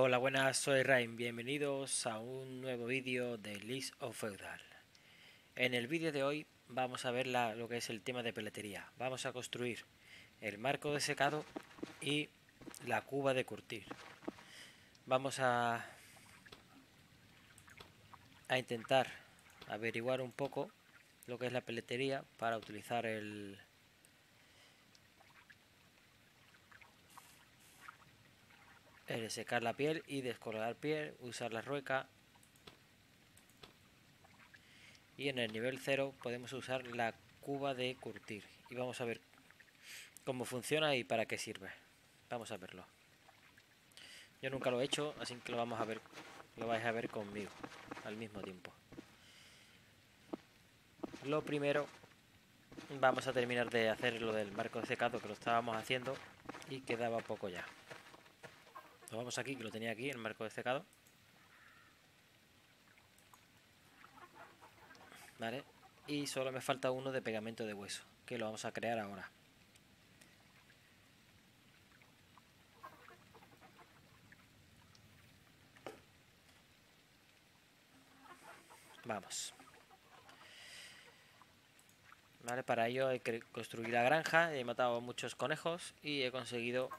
Hola, buenas, soy Rain. Bienvenidos a un nuevo vídeo de List of Feudal. En el vídeo de hoy vamos a ver lo que es el tema de peletería. Vamos a construir el marco de secado y la cuba de curtir. Vamos a, a intentar averiguar un poco lo que es la peletería para utilizar el, el secar la piel y descolgar piel, usar la rueca. Y en el nivel 0 podemos usar la cuba de curtir. Y vamos a ver cómo funciona y para qué sirve. Vamos a verlo. Yo nunca lo he hecho así que lo vamos a ver lo vais a ver conmigo al mismo tiempo. Lo primero vamos a terminar de hacer lo del marco de secado que lo estábamos haciendo y quedaba poco ya lo vamos aquí que lo tenía aquí el marco de secado vale. Y solo me falta uno de pegamento de hueso que lo vamos a crear ahora. Vamos. Vale, para ello hay que construir la granja, he matado muchos conejos y he conseguido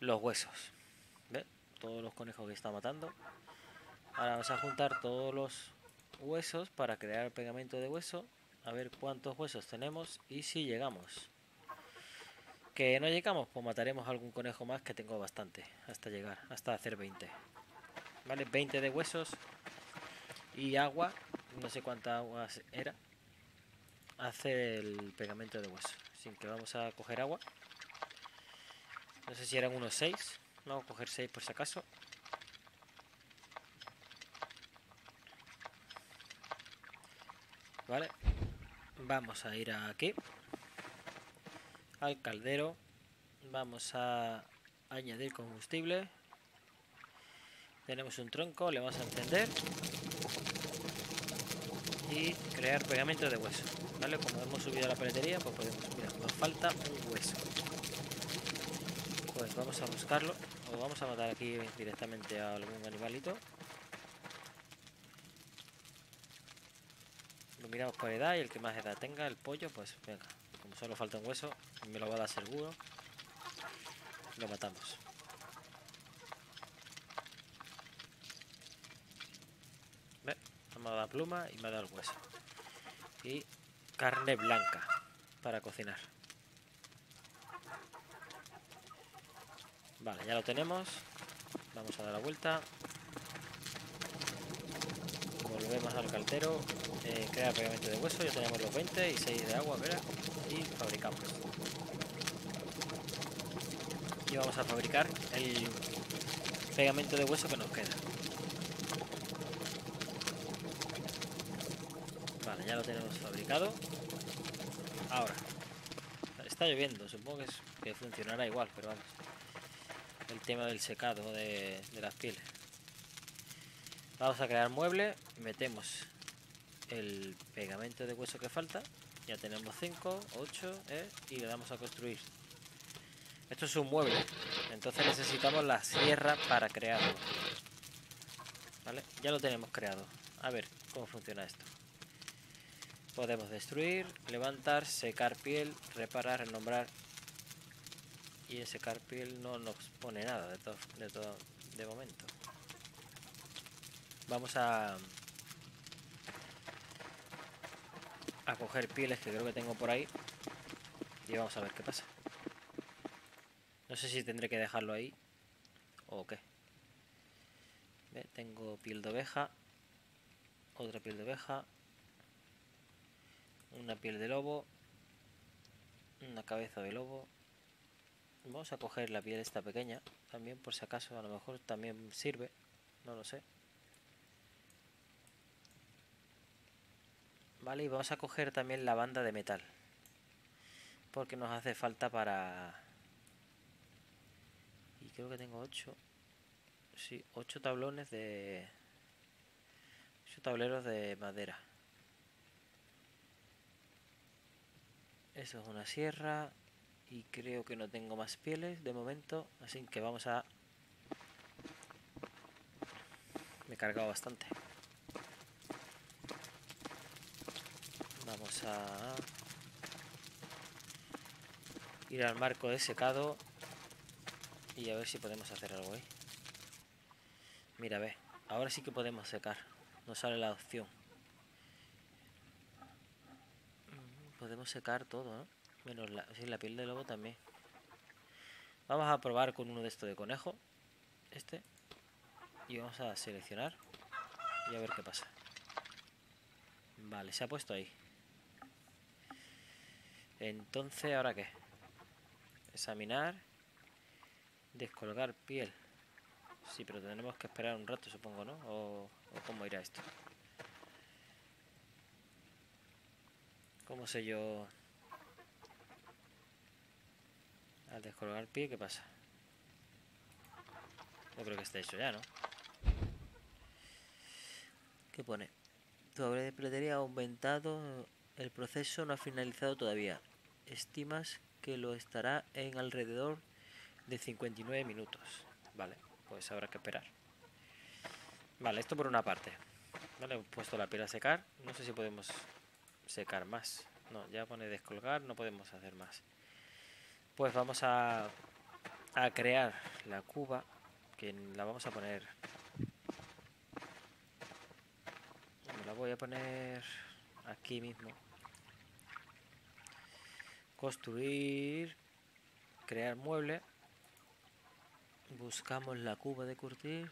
los huesos. ¿Ve? Todos los conejos que está matando. Ahora vamos a juntar todos los huesos para crear el pegamento de hueso. A ver cuántos huesos tenemos y si llegamos. Que no llegamos, pues mataremos algún conejo más que tengo bastante. Hasta llegar, hasta hacer 20. Vale, 20 de huesos y agua. No sé cuánta agua era hace el pegamento de hueso. Así que vamos a coger agua. No sé si eran unos 6. Vamos a coger 6 por si acaso. Vale. Vamos a ir aquí. Al caldero. Vamos a añadir combustible. Tenemos un tronco, le vamos a encender. Y crear pegamento de hueso. ¿vale? Como hemos subido a la peletería, pues podemos... Mira, nos falta un hueso. Vamos a buscarlo. O vamos a matar aquí directamente a algún animalito. Lo miramos por edad y el que más edad tenga, el pollo, pues venga. Como solo falta un hueso, me lo va a dar seguro. Lo matamos. ¿Ve? Me ha dado la pluma y me ha dado el hueso. Y carne blanca para cocinar. Vale, ya lo tenemos. Vamos a dar la vuelta. Volvemos al caltero. Eh, crea pegamento de hueso. Ya tenemos los 20 y 6 de agua, ¿verdad? Y fabricamos. Y vamos a fabricar el pegamento de hueso que nos queda. Vale, ya lo tenemos fabricado. Ahora. Está lloviendo, supongo que, funcionará igual, pero vamos. Tema del secado de, las pieles. Vamos a crear mueble. Metemos el pegamento de hueso que falta. Ya tenemos 5, 8 ¿eh? y le damos a construir. Esto es un mueble. Entonces necesitamos la sierra para crearlo. ¿Vale? Ya lo tenemos creado. A ver cómo funciona esto. Podemos destruir, levantar, secar piel, reparar, renombrar. Y en secar piel no nos pone nada de todo, de todo, de momento. Vamos a a coger pieles que creo que tengo por ahí y vamos a ver qué pasa. No sé si tendré que dejarlo ahí o qué. Tengo piel de oveja, otra piel de oveja, una piel de lobo, una cabeza de lobo. Vamos a coger la piel esta pequeña, también por si acaso, a lo mejor también sirve, no lo sé. Vale, y vamos a coger también la banda de metal. Porque nos hace falta para... Y creo que tengo 8. Sí, 8 tablones de... 8 tableros de madera. Eso es una sierra y creo que no tengo más pieles de momento, así que vamos a... Me he cargado bastante. Vamos a... Ir al marco de secado y a ver si podemos hacer algo ahí. Mira, ve. Ahora sí que podemos secar. Nos sale la opción. Podemos secar todo, ¿no? Menos la, sí, la piel de lobo también. Vamos a probar con uno de estos de conejo. Este. Y vamos a seleccionar. Y a ver qué pasa. Vale, se ha puesto ahí. Entonces, ¿ahora qué? Examinar. Descolgar piel. Sí, pero tenemos que esperar un rato, supongo, ¿no? O cómo irá esto. ¿Cómo sé yo? Al descolgar pie, ¿qué pasa? No creo que esté hecho ya, ¿no? ¿Qué pone? Tu habilidad de platería ha aumentado. El proceso no ha finalizado todavía. Estimas que lo estará en alrededor de 59 minutos. Vale, pues habrá que esperar. Vale, esto por una parte. Vale, he puesto la piel a secar. No sé si podemos secar más. No, ya pone descolgar, no podemos hacer más. Pues vamos a, a crear la cuba, que la vamos a poner... La voy a poner aquí mismo. Construir, crear mueble. Buscamos la cuba de curtir.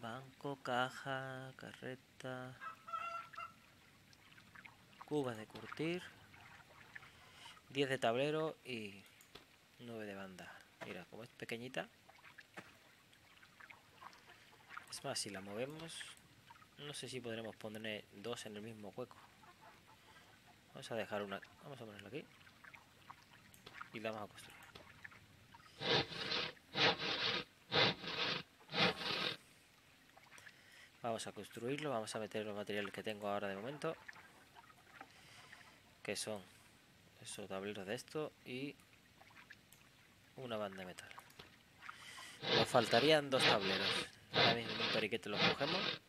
Banco, caja, carreta. Cuba de curtir. 10 de tablero y 9 de banda. Mira, como es pequeñita. Es más, si la movemos, no sé si podremos poner dos en el mismo hueco. Vamos a dejar una. Vamos a ponerla aquí. Y la vamos a construir. Vamos a construirlo, vamos a meter los materiales que tengo ahora de momento. Que son esos tableros de esto y una banda de metal. Nos faltarían dos tableros. Ahora mismo un periquete los cogemos.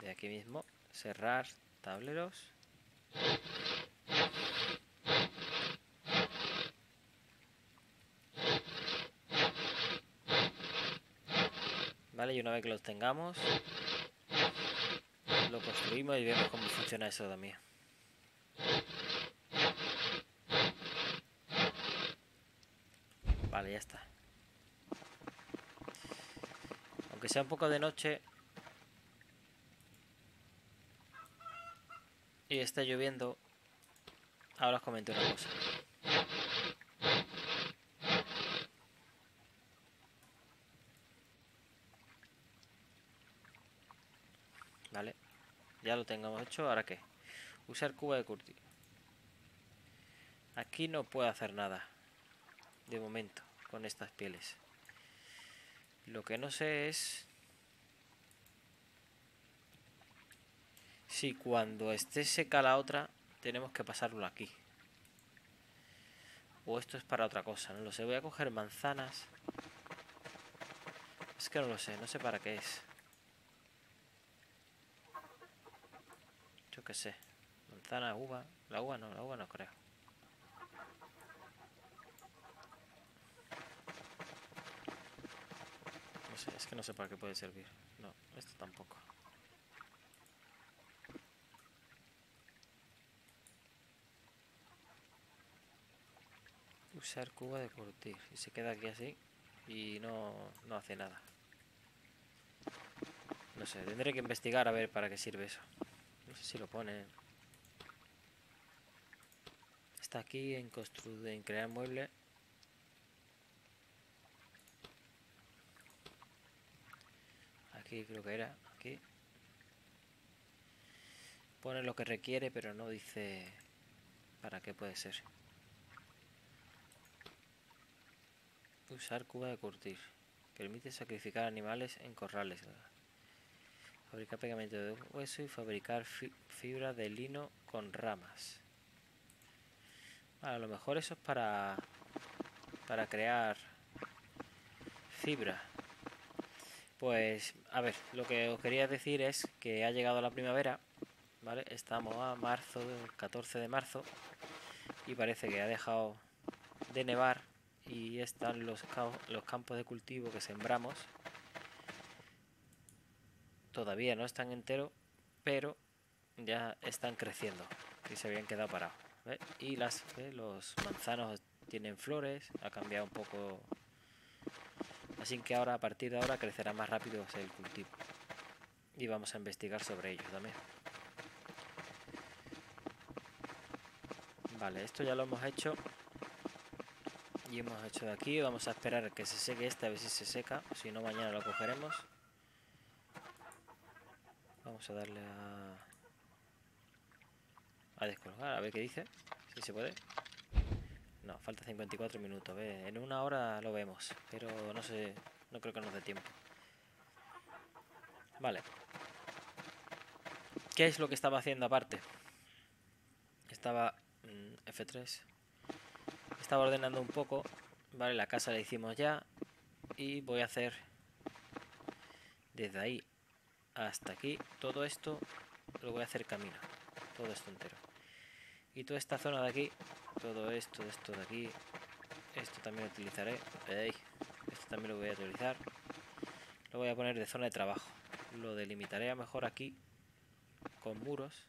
De aquí mismo, cerrar tableros. Vale, y una vez que los tengamos, lo construimos y vemos cómo funciona eso también. Vale, ya está. Aunque sea un poco de noche y está lloviendo, ahora os comento una cosa. Vale, ya lo tengamos hecho, ¿ahora qué? Usar cuba de curtir. Aquí no puedo hacer nada, de momento, con estas pieles. Lo que no sé es si cuando esté seca la otra tenemos que pasarlo aquí. O esto es para otra cosa, no lo sé. Voy a coger manzanas. Es que no lo sé, no sé para qué es. Yo qué sé. Manzana, uva. La uva no, la uva no creo. No sé, es que no sé para qué puede servir. No, esto tampoco. Usar cuba de curtir. Y se queda aquí así y no, no hace nada. No sé, tendré que investigar a ver para qué sirve eso. Sé si lo pone. Está aquí en construir, en crear mueble. Aquí creo que era, aquí. Pone lo que requiere, pero no dice para qué puede ser. Usar cuba de curtir. Permite sacrificar animales en corrales. Fabricar pegamento de hueso y fabricar fibra de lino con ramas. A lo mejor eso es para, para crear fibra. Pues, a ver, lo que os quería decir es que ha llegado la primavera, ¿vale? Estamos a marzo, el 14 de marzo, y parece que ha dejado de nevar y están los, los campos de cultivo que sembramos. Todavía no están enteros, pero ya están creciendo y se habían quedado parados. Y las, los manzanos tienen flores, ha cambiado un poco Así que ahora, a partir de ahora, crecerá más rápido el cultivo. Y vamos a investigar sobre ello también. Vale, esto ya lo hemos hecho. Y hemos hecho de aquí. Vamos a esperar a que se seque este, a ver si se seca. Si no, mañana lo cogeremos. Vamos a darle a... A descolgar, a ver qué dice. Si se puede. No, falta 54 minutos. En una hora lo vemos. Pero no sé. No creo que nos dé tiempo. Vale. ¿Qué es lo que estaba haciendo aparte? Estaba... Mm, F3. Estaba ordenando un poco. Vale, la casa la hicimos ya. Y voy a hacer... Desde ahí hasta aquí. Todo esto lo voy a hacer camino. Todo esto entero. Y toda esta zona de aquí todo esto, esto de aquí. Esto también lo utilizaré. Esto también lo voy a utilizar. Lo voy a poner de zona de trabajo. Lo delimitaré a mejor aquí con muros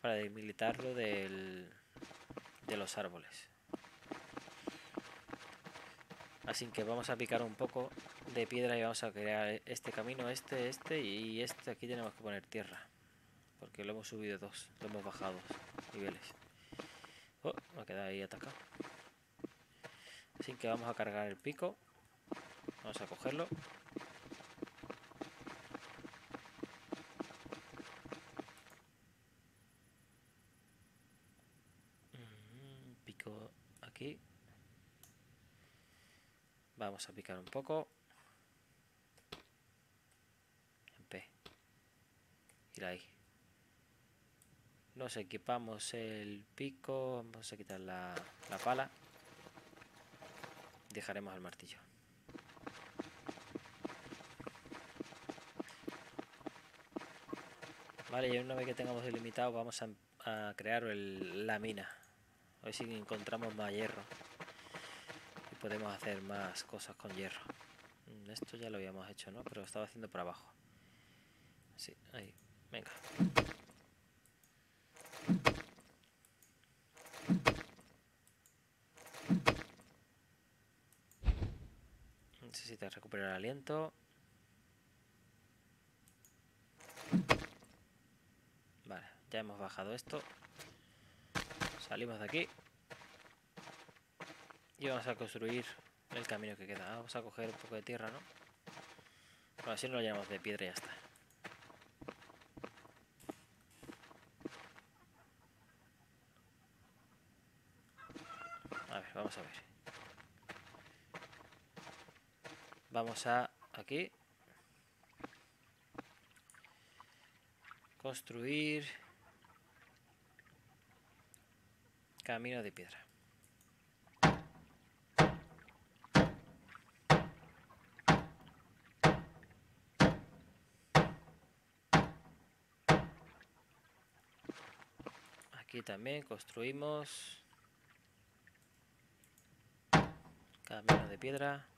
para delimitarlo del, de los árboles. Así que vamos a picar un poco de piedra y vamos a crear este camino, este, este y este. Aquí tenemos que poner tierra. Porque lo hemos subido dos, lo hemos bajado dos niveles. Oh, me ha quedado ahí atacado. Así que vamos a cargar el pico. Vamos a cogerlo. Mm, pico aquí. Vamos a picar un poco. En P. Ahí. Nos equipamos el pico, vamos a quitar la, pala. Dejaremos el martillo. Vale, y una vez que tengamos delimitado vamos a, crear la mina. A ver si encontramos más hierro. Y podemos hacer más cosas con hierro. Mm, esto ya lo habíamos hecho, ¿no? Pero estaba haciendo por abajo. Sí, ahí. Venga. recuperar aliento. Vale, ya hemos bajado esto. Salimos de aquí. Y vamos a construir el camino que queda. Vamos a coger un poco de tierra, ¿no? Bueno, así no lo llenamos de piedra y ya está. A ver, vamos a ver. A aquí. Construir camino de piedra. Aquí también construimos camino de piedra.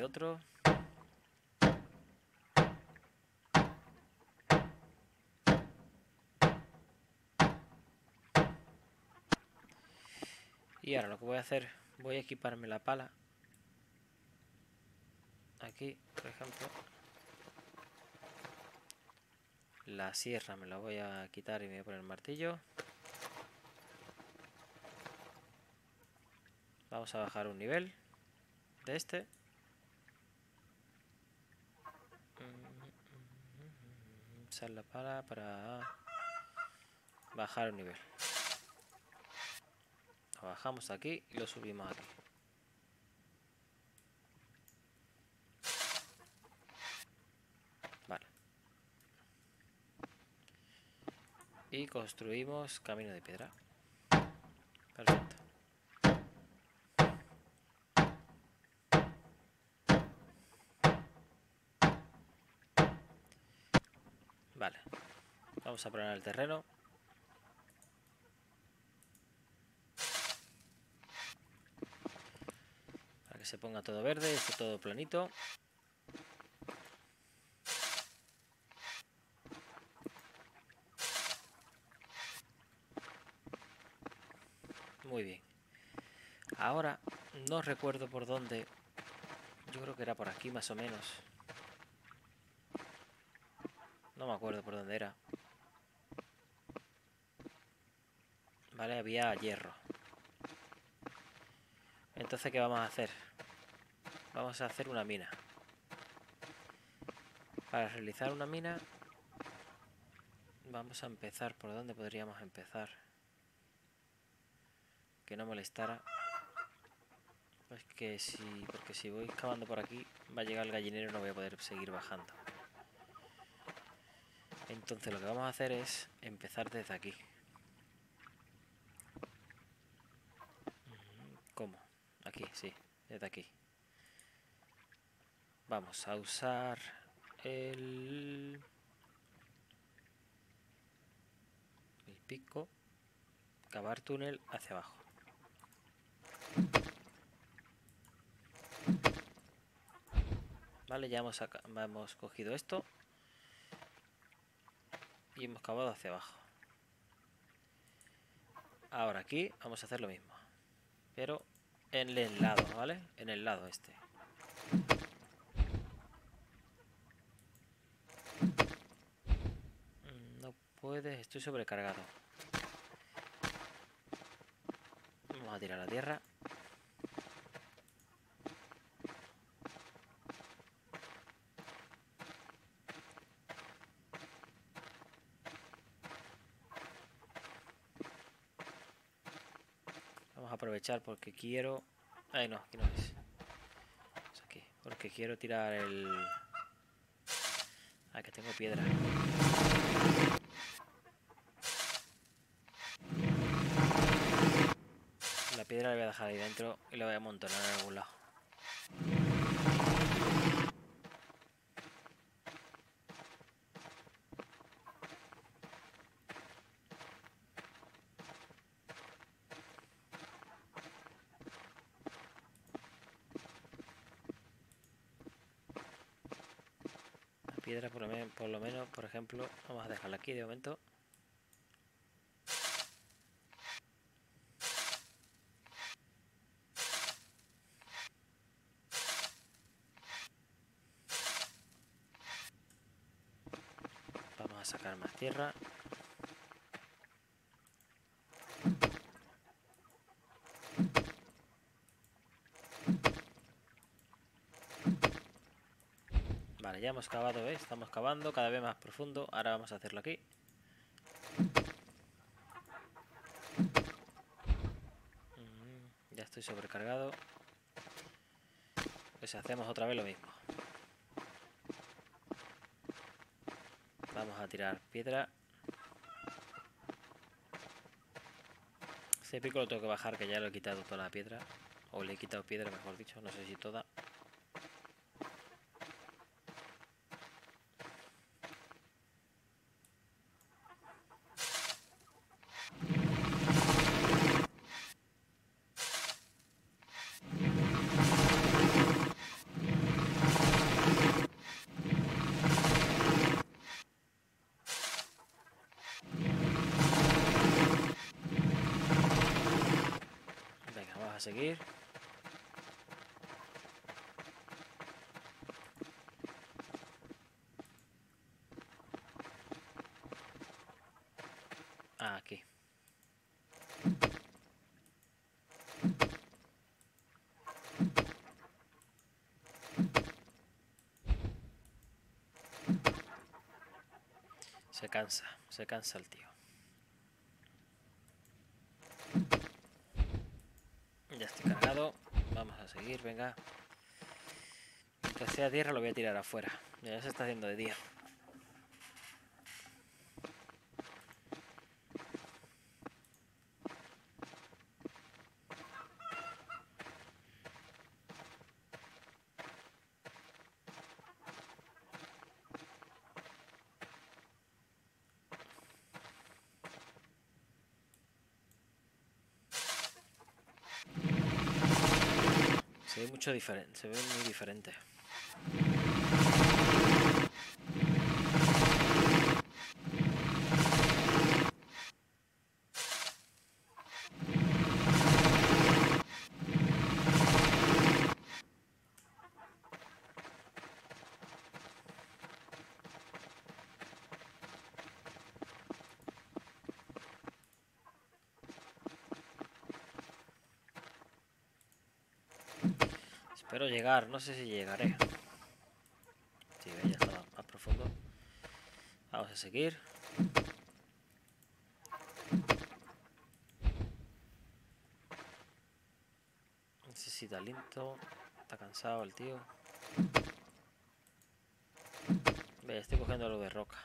Otro. Y ahora lo que voy a hacer, voy a equiparme la pala. Aquí, por ejemplo. La sierra me la voy a quitar y me voy a poner el martillo. Vamos a bajar un nivel de este. utilizar la pala para bajar el nivel. Lo bajamos aquí y lo subimos aquí. Vale. Y construimos camino de piedra. Vamos a poner el terreno. Para que se ponga todo verde, esté todo planito. Muy bien. Ahora no recuerdo por dónde. Yo creo que era por aquí más o menos. No me acuerdo por dónde era. Vale, había hierro. Entonces, ¿qué vamos a hacer? Vamos a hacer una mina. Para realizar una mina, vamos a empezar. ¿Por dónde podríamos empezar? Que no molestara. Pues que si, porque si voy excavando por aquí, va a llegar el gallinero y no voy a poder seguir bajando. Entonces lo que vamos a hacer es empezar desde aquí. ¿Cómo? Aquí, sí, desde aquí. Vamos a usar el... Pico. Cavar túnel hacia abajo. Vale, ya hemos cogido esto y hemos cavado hacia abajo. Ahora aquí vamos a hacer lo mismo. Pero en el lado, ¿vale? En el lado este. Mm, no puede, estoy sobrecargado. Vamos a tirar la tierra. Porque quiero... Ay, no, aquí no es. Es aquí. Porque quiero tirar el... Ah, que tengo piedra. La piedra la voy a dejar ahí dentro y la voy a amontonar en algún lado. Por lo, por lo menos, por ejemplo, vamos a dejarla aquí de momento. Vamos a sacar más tierra. Ya hemos cavado, ¿veis? Estamos cavando cada vez más profundo. Ahora vamos a hacerlo aquí. Mm, ya estoy sobrecargado. Pues hacemos otra vez lo mismo. Vamos a tirar piedra. Este pico lo tengo que bajar, que ya lo he quitado toda la piedra. O le he quitado piedra, mejor dicho, no sé si toda. Seguir. Ah, aquí. Se cansa, se cansa el tío. Vamos seguir, venga. Mientras sea tierra lo voy a tirar afuera. Ya se está haciendo de día. Se ve mucho diferente, se ve muy diferente. Espero llegar, no sé si llegaré. Sí, ya está más profundo. Vamos a seguir. Necesita aliento. Está cansado el tío. Ve, estoy cogiendo lo de roca.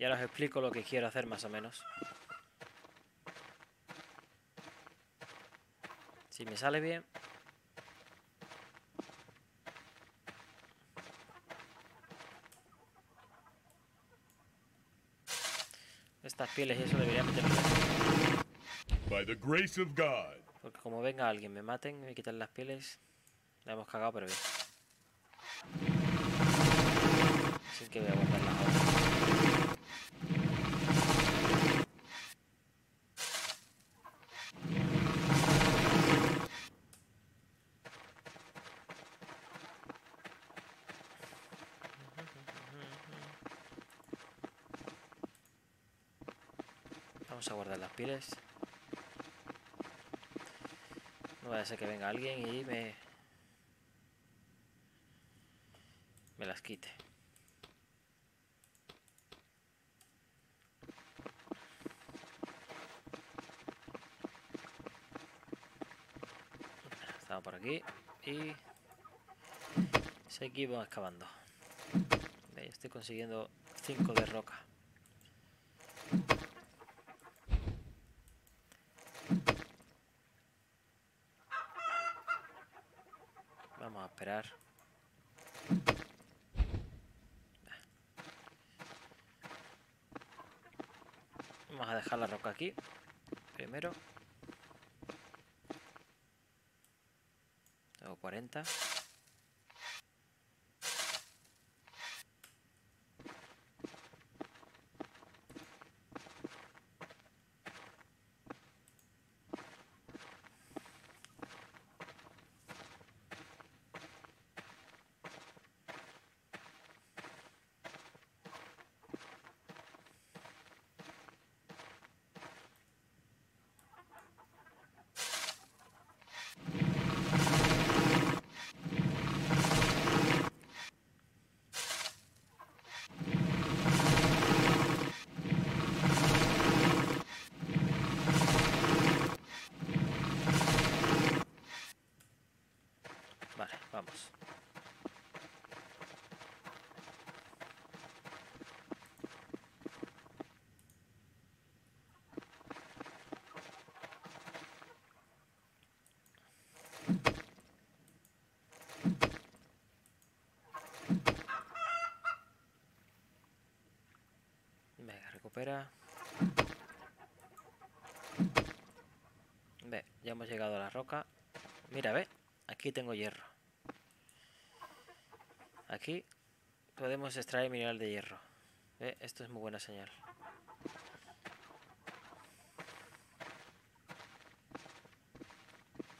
Y ahora os explico lo que quiero hacer más o menos. Si me sale bien... Estas pieles y eso debería God. Porque como venga alguien, me maten, me quitan las pieles... La hemos cagado, pero bien. Así que voy a guardar las ahora. Vamos a guardar las pieles. No vaya a ser que venga alguien y me... Me las quite. Estamos por aquí y seguimos excavando. Estoy consiguiendo 5 de roca. Vamos a esperar. Vamos a dejar la roca aquí. Primero. Tengo 40. Vale, vamos. Venga, Ve, ya hemos llegado a la roca. Mira, ve, aquí tengo hierro. Aquí podemos extraer mineral de hierro. Ve, esto es muy buena señal.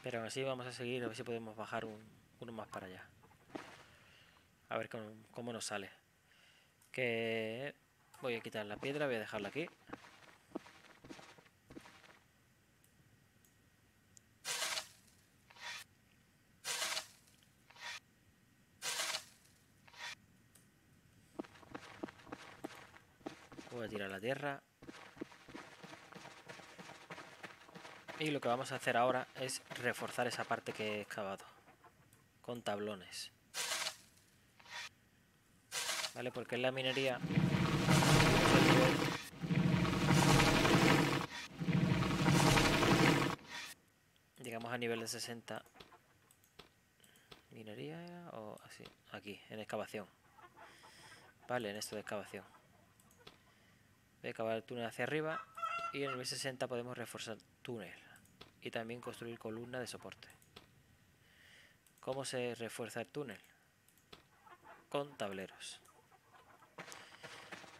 Pero así vamos a seguir, a ver si podemos bajar un- uno más para allá. A ver cómo, cómo nos sale. Que voy a quitar la piedra, voy a dejarla aquí. Voy a tirar la tierra. Y lo que vamos a hacer ahora es reforzar esa parte que he excavado. Con tablones. ¿Vale? Porque en la minería... Llegamos a nivel de 60. ¿Minería o así? Aquí, en excavación. ¿vale? En esto de excavación. Voy a cavar el túnel hacia arriba y en el B60 podemos reforzar túnel y también construir columna de soporte. ¿Cómo se refuerza el túnel? Con tableros.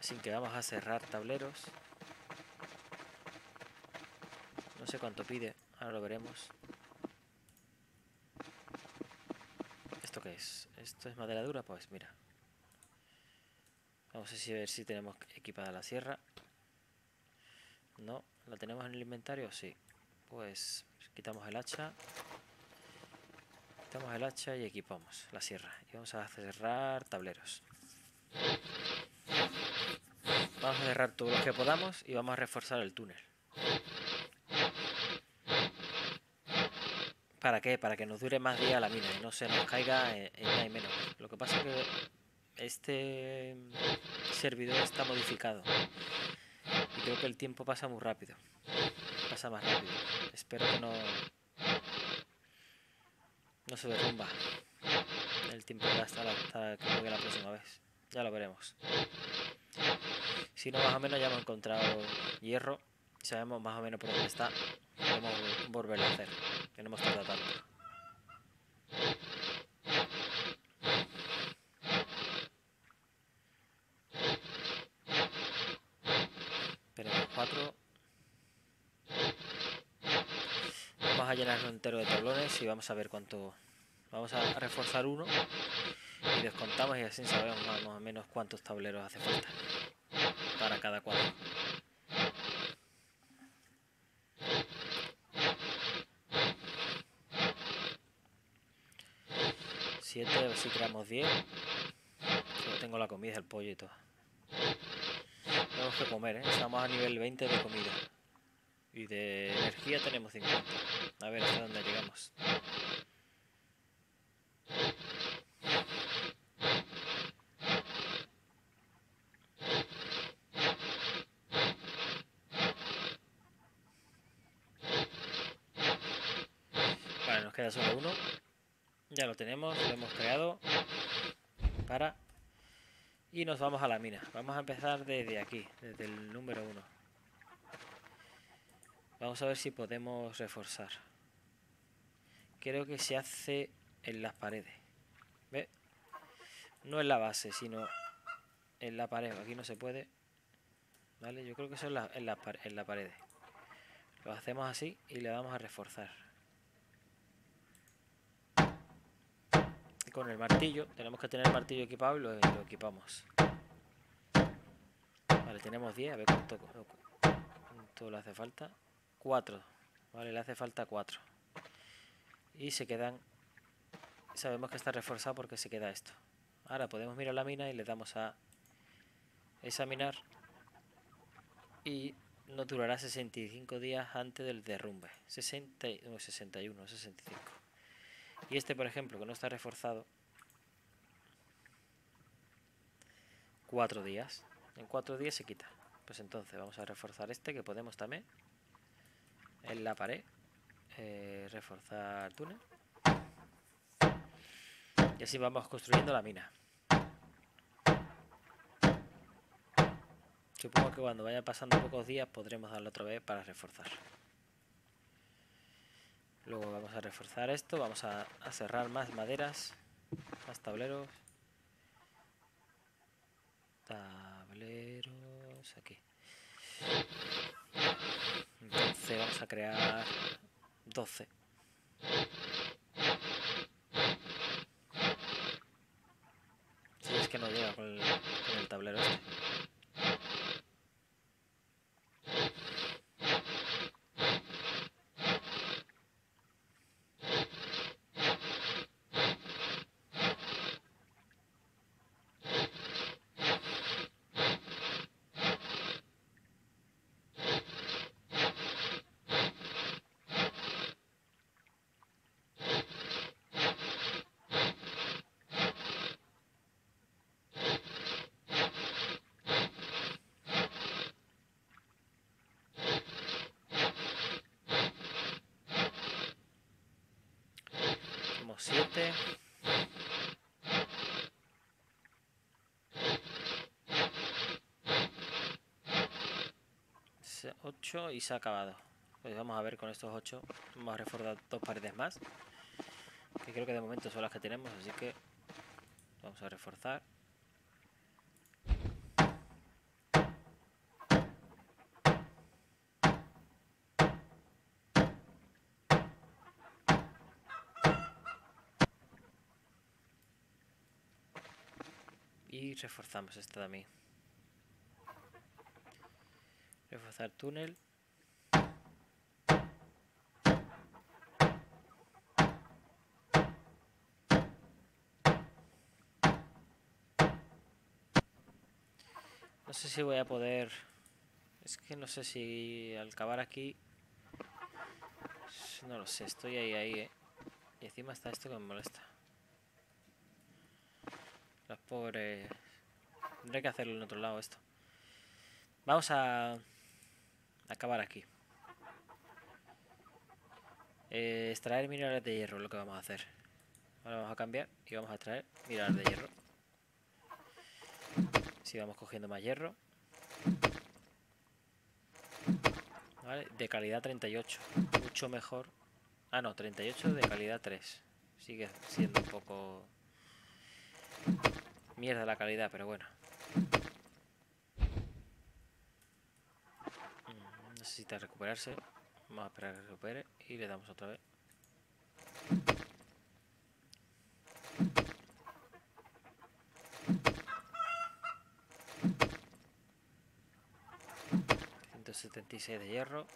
Así que vamos a cerrar tableros. No sé cuánto pide, ahora lo veremos. ¿Esto qué es? ¿Esto es madera dura? Pues mira. Vamos a ver si tenemos equipada la sierra. No, ¿la tenemos en el inventario? Sí. Pues quitamos el hacha. Quitamos el hacha y equipamos la sierra. Y vamos a cerrar tableros. Vamos a cerrar todo lo que podamos y vamos a reforzar el túnel. ¿Para qué? Para que nos dure más días la mina y no se nos caiga en, nada y menos. Lo que pasa es que este servidor está modificado. Y creo que el tiempo pasa muy rápido. Pasa más rápido. Espero que no... No se derrumba el tiempo hasta, hasta que la próxima vez. Ya lo veremos. Si no, más o menos ya hemos encontrado hierro. Sabemos más o menos por dónde está. Podemos volverlo a hacer que no hemos tardado tanto. Tenemos cuatro. Vamos a llenarlo entero de tablones y vamos a ver cuánto... Vamos a reforzar uno y descontamos y así sabemos más o menos cuántos tableros hace falta para cada cuadro. 7, a ver si creamos 10. Solo tengo la comida, el pollo y todo. Tenemos que comer, ¿eh? Estamos a nivel 20 de comida. Y de energía tenemos 50. A ver hasta dónde llegamos. Vale, nos queda solo uno. Ya lo tenemos, lo hemos creado. Para. Y nos vamos a la mina. Vamos a empezar desde aquí, desde el número 1. Vamos a ver si podemos reforzar. Creo que se hace en las paredes. ¿Ve? No en la base, sino en la pared. Aquí no se puede. ¿Vale? Yo creo que eso es en la, en la pared. Lo hacemos así y le vamos a reforzar. Con el martillo. Tenemos que tener el martillo equipado y lo, equipamos. Vale, tenemos 10. A ver cuánto, cuánto le hace falta. 4. Vale, le hace falta 4. Y se quedan... Sabemos que está reforzado porque se queda esto. Ahora podemos mirar la mina y le damos a examinar. Y nos durará 65 días antes del derrumbe. 60, no, 61, 65. Y este, por ejemplo, que no está reforzado, cuatro días. En cuatro días se quita. Pues entonces vamos a reforzar este que podemos también. En la pared. Eh, reforzar túnel. Y así vamos construyendo la mina. Supongo que cuando vaya pasando pocos días podremos darle otra vez para reforzar. Luego vamos a reforzar esto, vamos a, cerrar más maderas, más tableros. Tableros, aquí. Entonces vamos a crear 12. Si es que no llega con el, con el tablero este. 8 y se ha acabado. Pues vamos a ver con estos 8. Vamos a reforzar dos paredes más. Que creo que de momento son las que tenemos, así que vamos a reforzar. Y reforzamos esta también. Reforzar túnel. No sé si voy a poder... Es que no sé si al acabar aquí... No lo sé, estoy ahí, ahí, eh. Y encima está esto que me molesta. Las pobres... Tendré que hacerlo en otro lado esto. Vamos a... Acabar aquí. Eh, extraer minerales de hierro es lo que vamos a hacer. Ahora vamos a cambiar y vamos a extraer minerales de hierro. Si vamos cogiendo más hierro. De calidad 38. Mucho mejor. Ah, no, 38 de calidad 3. Sigue siendo un poco... Mierda la calidad, pero bueno. Necesita recuperarse. Vamos a esperar a que recupere y le damos otra vez. ...176 de hierro...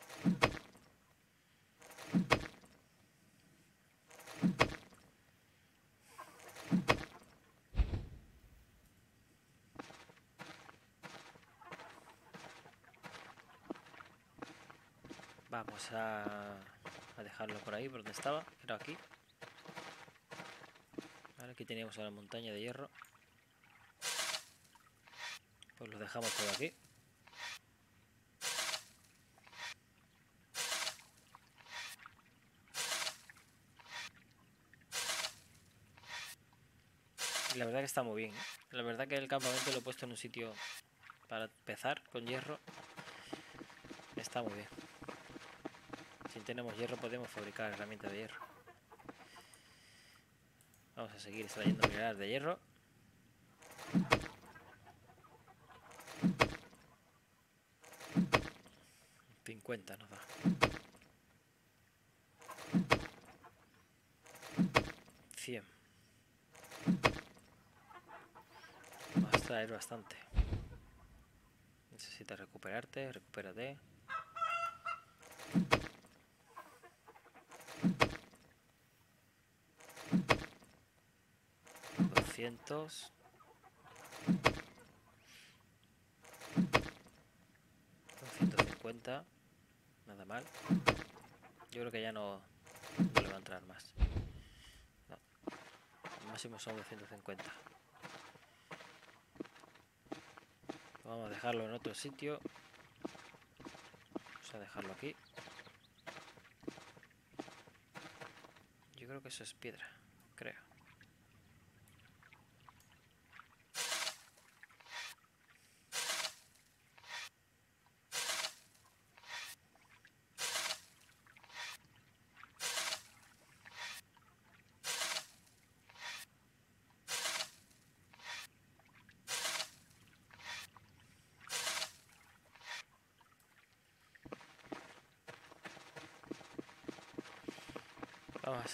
A, dejarlo por ahí, por donde estaba, era aquí. Aquí teníamos a la montaña de hierro. Pues lo dejamos todo aquí. La verdad que está muy bien. ¿eh? La verdad que el campamento lo he puesto en un sitio para empezar con hierro. Está muy bien. Si tenemos hierro podemos fabricar herramientas de hierro. Vamos a seguir extrayendo minerales de hierro. ...50 nos da. ...100... Vamos a extraer bastante. Necesitas recuperarte, recupérate. 200 250 nada mal. Yo creo que ya no, no le va a entrar más. No. el máximo son 250 vamos a dejarlo en otro sitio. Vamos a dejarlo aquí. Yo creo que eso es piedra creo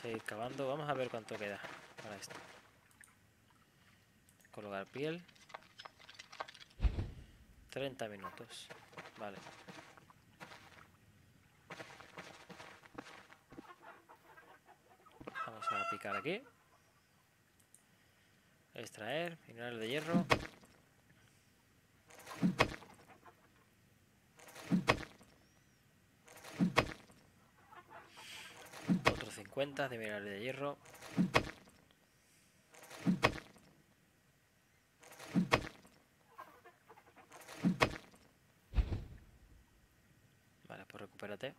seguir cavando. Vamos a ver cuánto queda para esto. Colocar piel. 30 minutos. Vale. Vamos a picar aquí. Extraer, mineral de hierro. 50 de mineral de hierro. Vale, pues recupérate.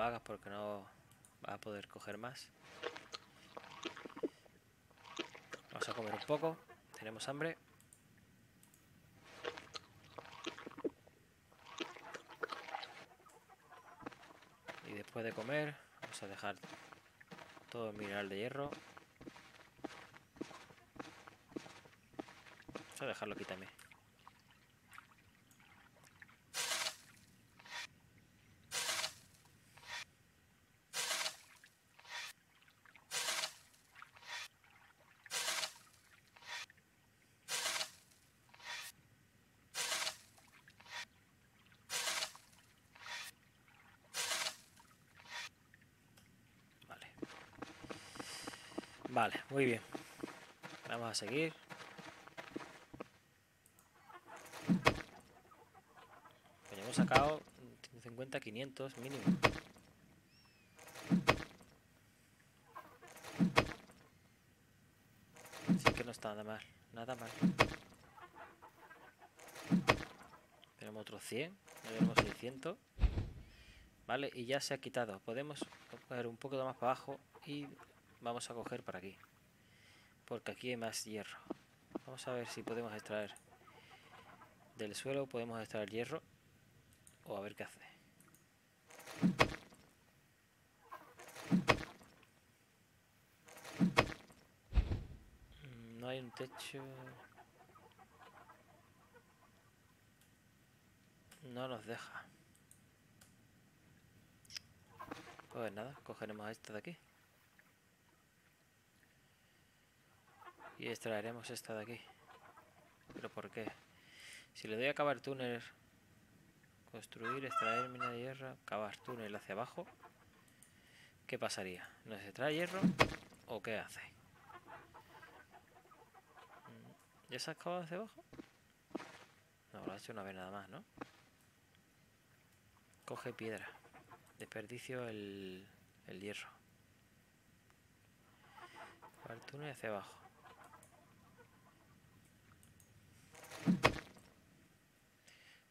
lo hagas porque no poder coger más. Vamos a comer un poco. Tenemos hambre. Y después de comer, vamos a dejar todo el mineral de hierro. Vamos a dejarlo aquí también. Vale. Vale, muy bien. Vamos a seguir. Pues hemos sacado 150, 500 mínimo. Así que no está nada mal, nada mal. Tenemos otros 100, ya tenemos 600. Vale, y ya se ha quitado. Podemos coger un poco más para abajo y vamos a coger para aquí. Porque aquí hay más hierro. Vamos a ver si podemos extraer del suelo, podemos extraer hierro. O a ver qué hace. Mm, No hay un techo. No nos deja. Pues nada, cogeremos a esta de aquí. Y extraeremos esta de aquí. ¿Pero por qué? Si le doy a cavar túnel, construir, extraer mina de hierro, cavar túnel hacia abajo, ¿qué pasaría? ¿Nos extrae hierro o qué hace? ¿Ya se ha excavado hacia abajo? No, lo ha hecho una vez nada más, ¿no? Coge piedra. Desperdicio el, el hierro. Cavar túnel hacia abajo.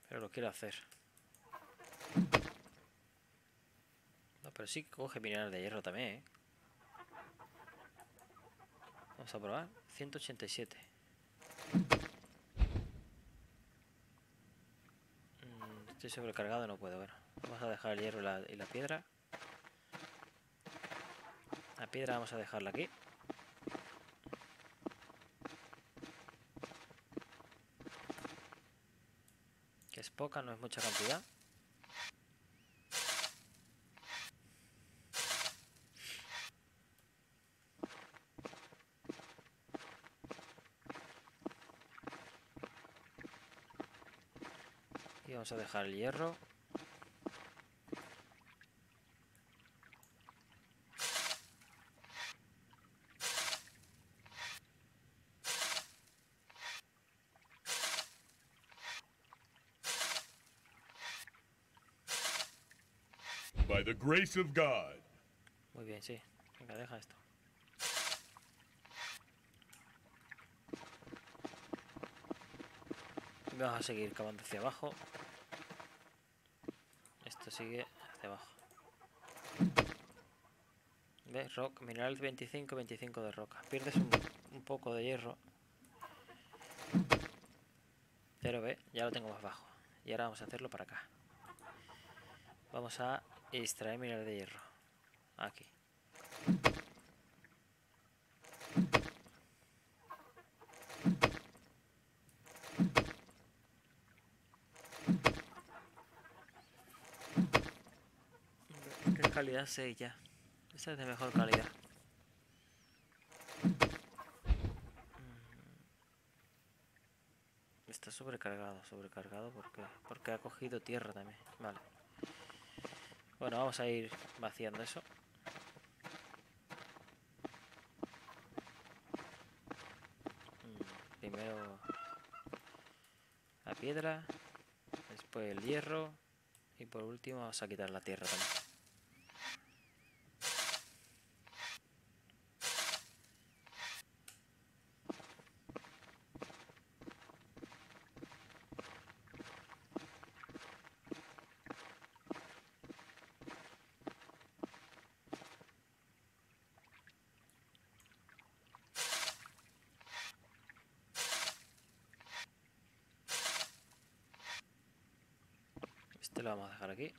Pero lo quiero hacer. No, pero sí coge mineral de hierro también, ¿eh? Vamos a probar. 187. Mm, estoy sobrecargado, no puedo ver. Vamos a dejar el hierro y la, y la piedra. La piedra vamos a dejarla aquí. Poca, no es mucha cantidad. Y vamos a dejar el hierro. The grace of God. Muy bien, sí. Venga, deja esto. Vamos a seguir cavando hacia abajo. Esto sigue hacia abajo. ¿Ves? Rock, mineral 25, 25 de roca. Pierdes un, un poco de hierro. Pero ve, ya lo tengo más bajo. Y ahora vamos a hacerlo para acá. Vamos a extraer mineral de hierro. Aquí. ¿Qué calidad 6 ya? Esta es de mejor calidad. Mm. Está sobrecargado, sobrecargado porque porque ha cogido tierra también. Vale. Bueno, vamos a ir vaciando eso. Mm, Primero la piedra, después el hierro y por último vamos a quitar la tierra también. Este lo vamos a dejar aquí.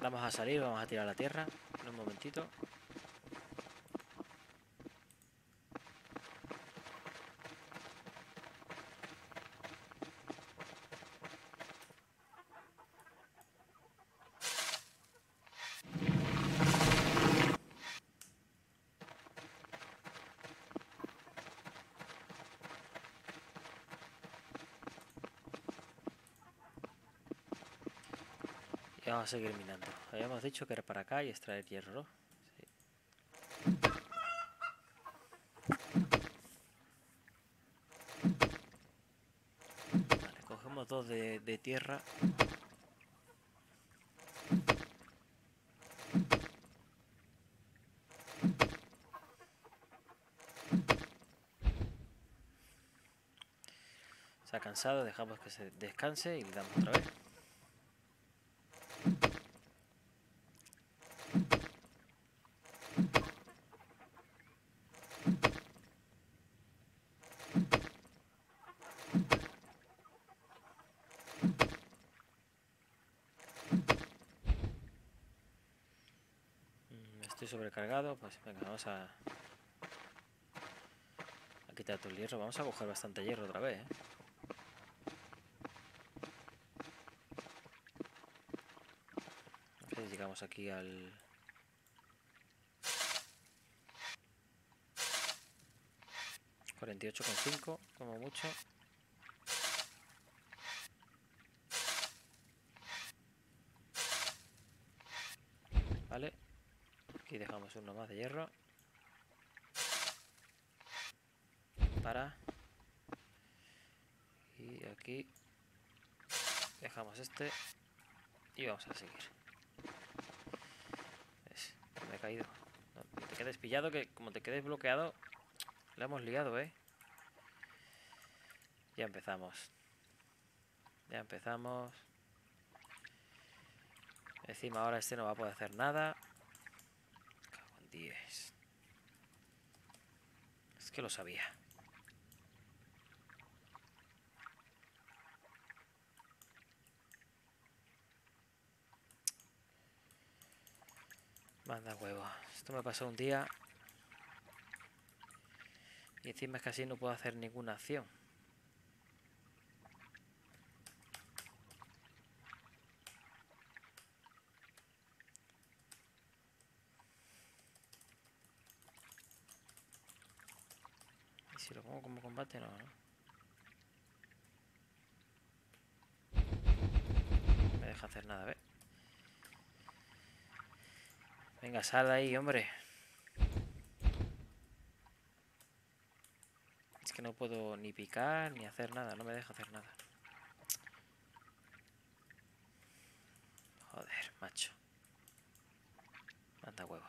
Vamos a salir, vamos a tirar la tierra en un momentito. Y a seguir minando. Habíamos dicho que era para acá y extraer hierro. Vale, cogemos dos de, de tierra. Se ha cansado, dejamos que se descanse y le damos otra vez. Mm, Sobrecargado, pues venga, vamos a, quitar todo el hierro. Vamos a coger bastante hierro otra vez, ¿eh? Llegamos aquí al... Cuarenta y ocho con cinco, como mucho. Vale. Aquí de hierro. Para. Y aquí dejamos este. Y vamos a seguir. Me he caído. Te quedes pillado que como te quedes bloqueado, la hemos liado, ¿eh? Ya empezamos. Ya empezamos. Encima ahora este no va a poder hacer nada. Cago en 10. Es que lo sabía. Manda huevo. Esto me pasó un día. Y encima es que así no puedo hacer ninguna acción. Y si lo pongo no, me deja hacer nada, ¿ves? Venga, sal ahí, hombre. Es que no puedo ni picar ni hacer nada, no me deja hacer nada. Joder, macho. Manda huevo.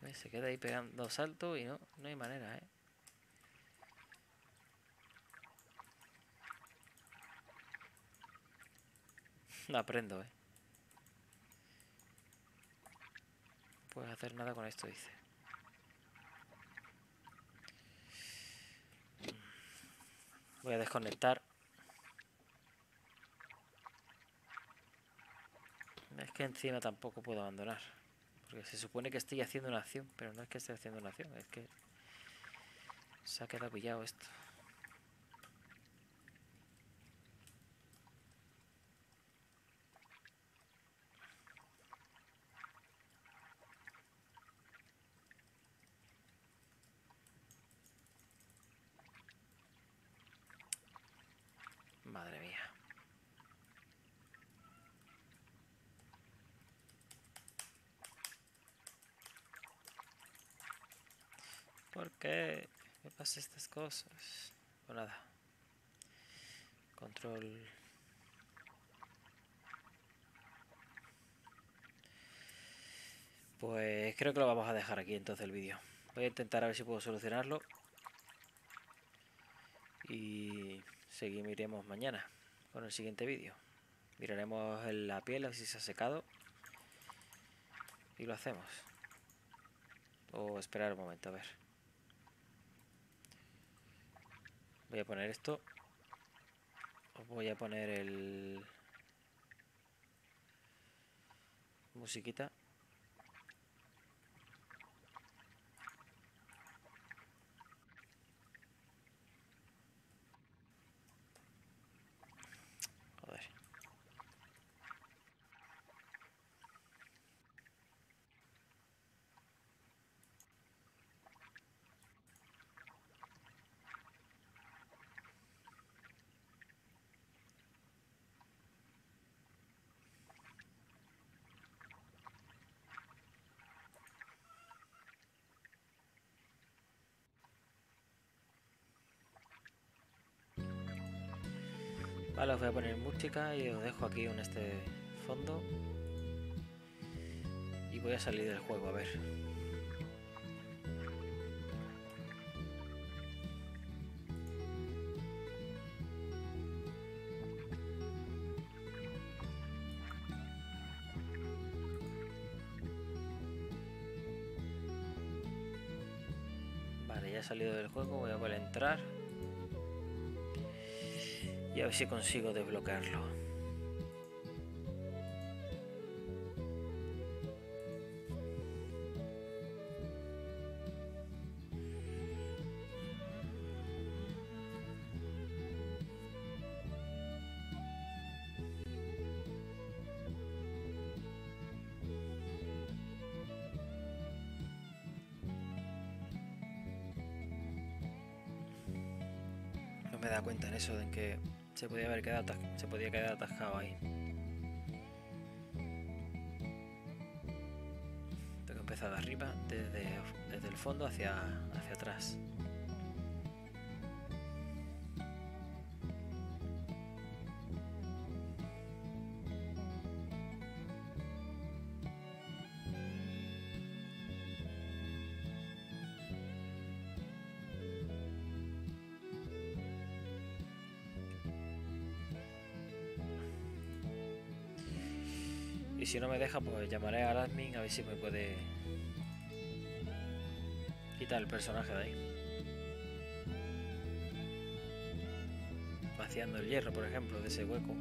¿Ves? Se queda ahí pegando saltos y no, no hay manera, ¿eh? No aprendo, ¿eh? Puedes hacer nada con esto, dice. Voy a desconectar. Es que encima tampoco puedo abandonar. Porque se supone que estoy haciendo una acción, pero no es que esté haciendo una acción, es que se ha quedado pillado esto. estas cosas. O nada. Control. Pues creo que lo vamos a dejar aquí entonces el vídeo. Voy a intentar a ver si puedo solucionarlo. Y seguiremos mañana con el siguiente vídeo. Miraremos la piel a ver si se ha secado. Y lo hacemos. O esperar un momento, a ver. Voy a poner esto. Voy a poner el... Musiquita. Vale, os voy a poner música y os dejo aquí en este fondo. Y voy a salir del juego, a ver. Vale, ya he salido del juego, voy a volver a entrar. Y a ver si consigo desbloquearlo. Se podía haber quedado se podía quedar atascado ahí. Tengo que empezar de arriba, desde, desde el fondo hacia, hacia atrás. Si no me deja, pues llamaré al admin a ver si me puede quitar el personaje de ahí. Vaciando el hierro, por ejemplo, de ese hueco.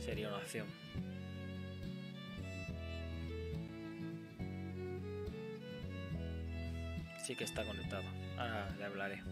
Sería una opción. Sí que está conectado. Ahora le hablaré.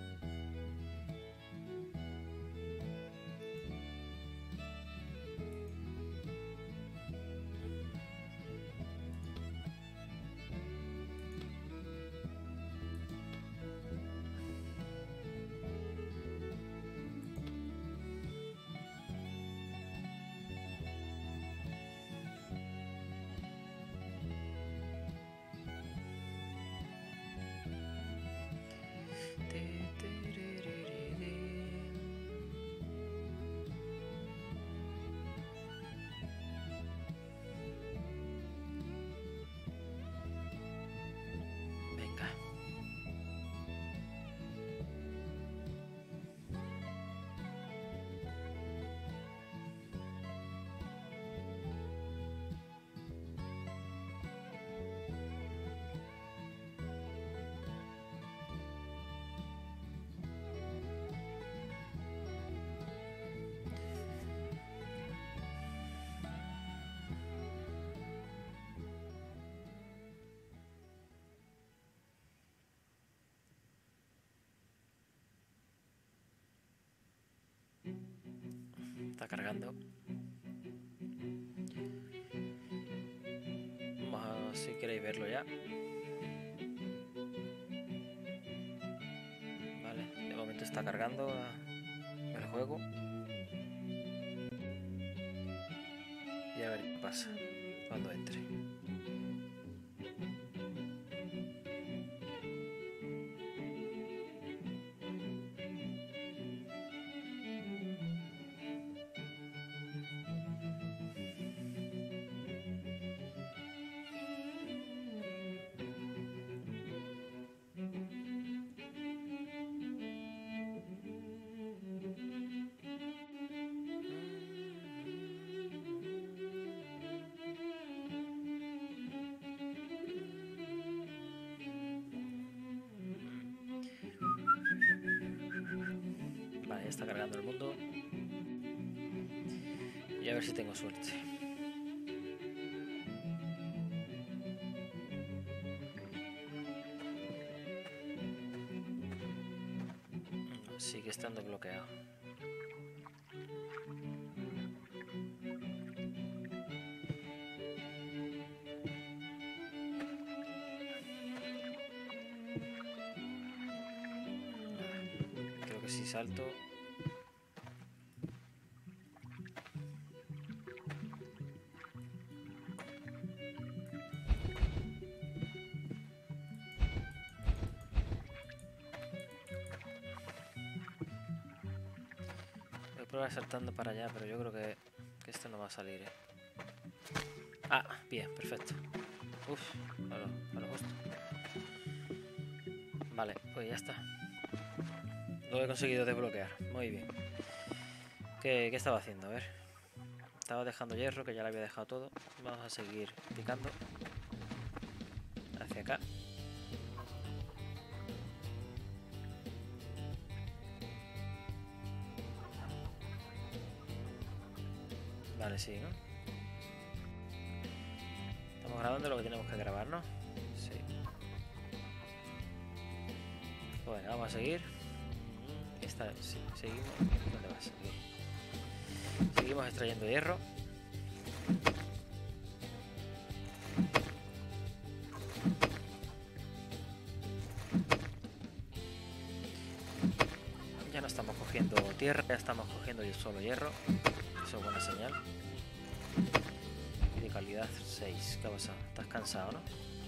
Está cargando. Vamos a ver si queréis verlo ya. Vale, de momento está cargando la- está cargando el mundo. Y a ver si tengo suerte. Sigue estando bloqueado. Creo que si salto... Saltando para allá, pero yo creo que, que esto no va a salir, ¿eh? Ah, bien, perfecto. Uf, a lo, a justo. Vale, pues ya está. Lo he conseguido desbloquear. Muy bien. ¿Qué, qué estaba haciendo? A ver. Estaba dejando hierro, que ya lo había dejado todo. Vamos a seguir picando. Hacia acá. Seguir. Esta, sí, seguimos. Seguimos extrayendo hierro. Ya no estamos cogiendo tierra, ya estamos cogiendo solo hierro. Eso es buena señal. Y de calidad 6. ¿Qué ha pasado? ¿Estás cansado, no?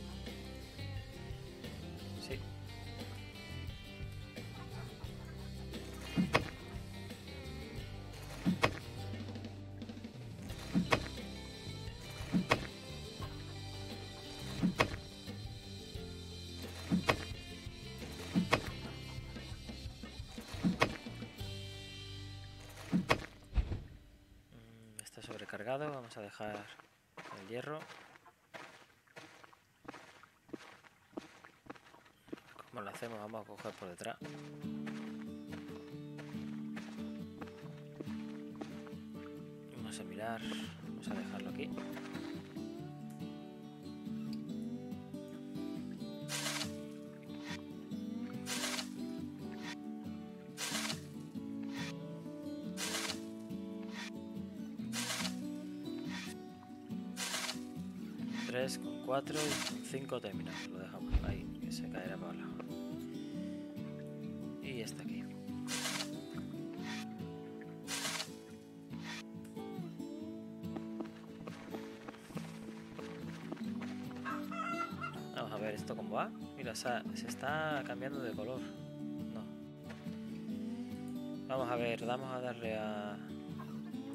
Vamos a dejar el hierro. ¿Cómo lo hacemos? Vamos a coger por detrás. Vamos a mirar, vamos a dejarlo aquí. Tres con cuatro y con cinco terminamos. Lo dejamos ahí, que se caerá para abajo. Y está aquí. Vamos a ver esto cómo va. Mira, se, está cambiando de color. No. Vamos a ver, vamos a darle a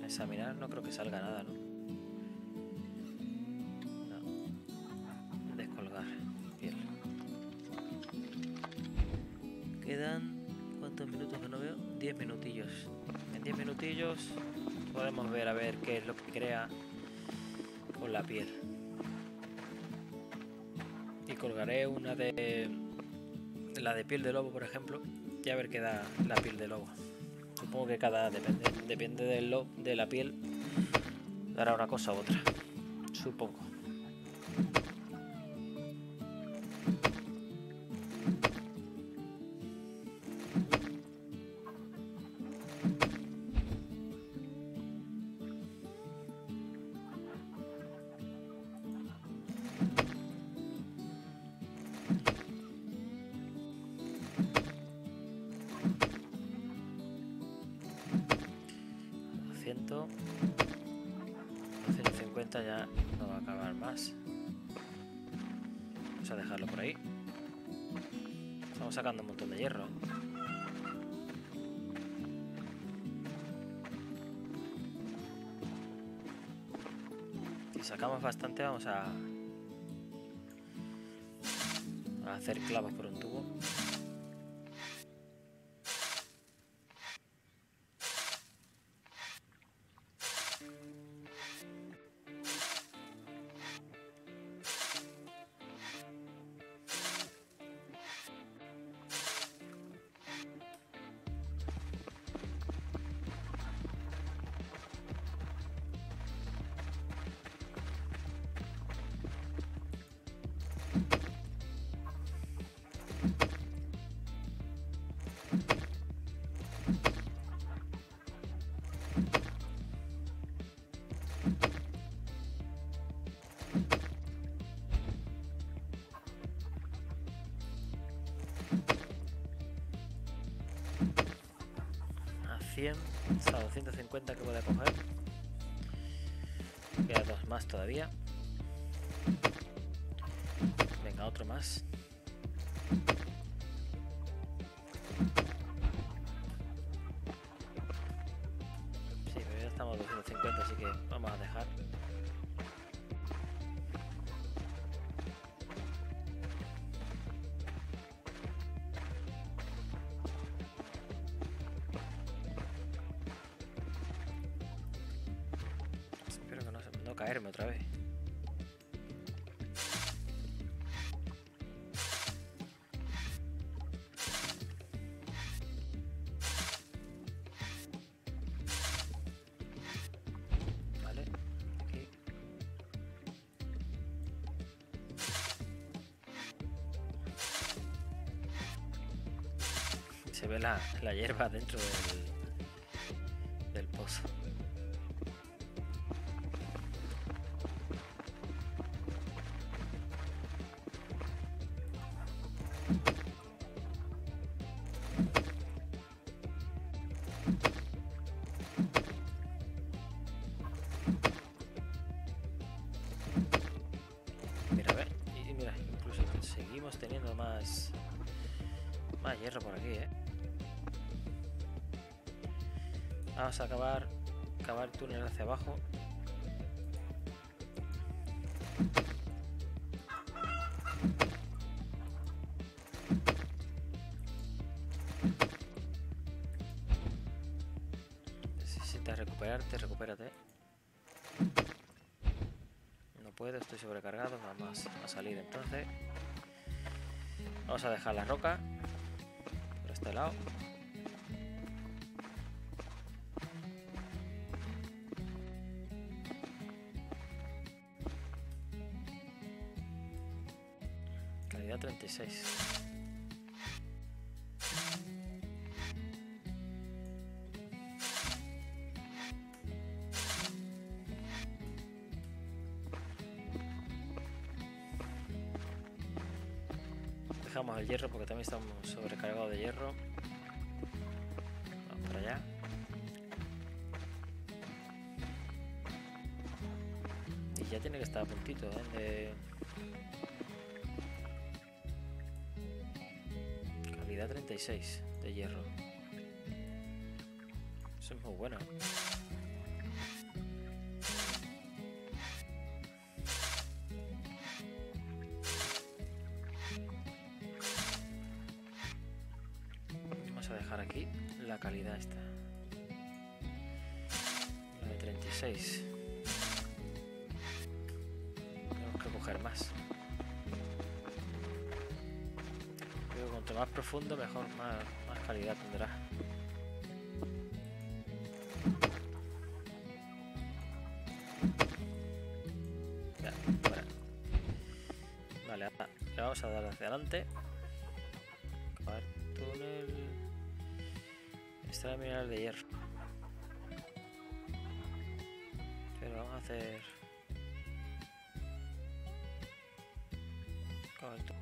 examinar. No creo que salga nada. No. Piel. Y colgaré una de. La de piel de lobo, por ejemplo. Y a ver qué da la piel de lobo. Supongo que cada. Depende, depende del lo- de la piel. Dará una cosa u otra. Supongo. 150 ya no va a acabar más. Vamos a dejarlo por ahí. Estamos sacando un montón de hierro. Si sacamos bastante vamos a, a hacer clavos por un tubo. La, hierba dentro del Vamos a acabar el túnel hacia abajo. Necesitas recuperarte, recupérate. No puedo, estoy sobrecargado. Vamos a salir entonces. Vamos a dejar la roca por este lado. Dejamos el hierro porque también estamos sobrecargados de hierro. Vamos para allá. Y ya tiene que estar a puntito ¿eh? de calidad 36 de hierro. Eso es muy bueno. Calidad esta. La de 36. Tenemos que coger más. Creo cuanto más profundo, mejor, más, más calidad tendrá. Vale, ahora le vamos a dar hacia adelante.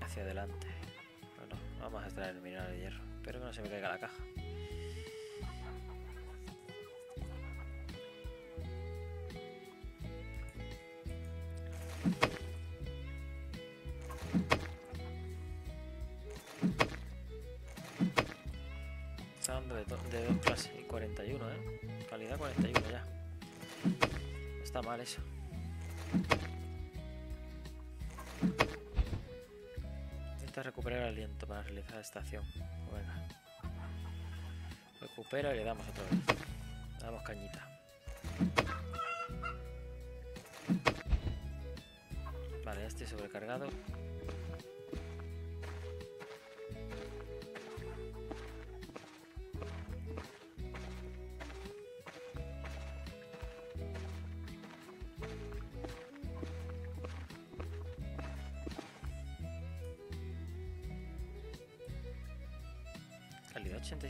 Hacia adelante. Bueno, vamos a extraer el mineral de hierro. Espero que no se me caiga la caja. De, do- de dos clases y 41, ¿eh? Calidad 41 ya. Está mal eso. 100% para realizar estación. Pues venga. Recupera y le damos otra vez. Le damos cañita. Vale, este sobrecargado.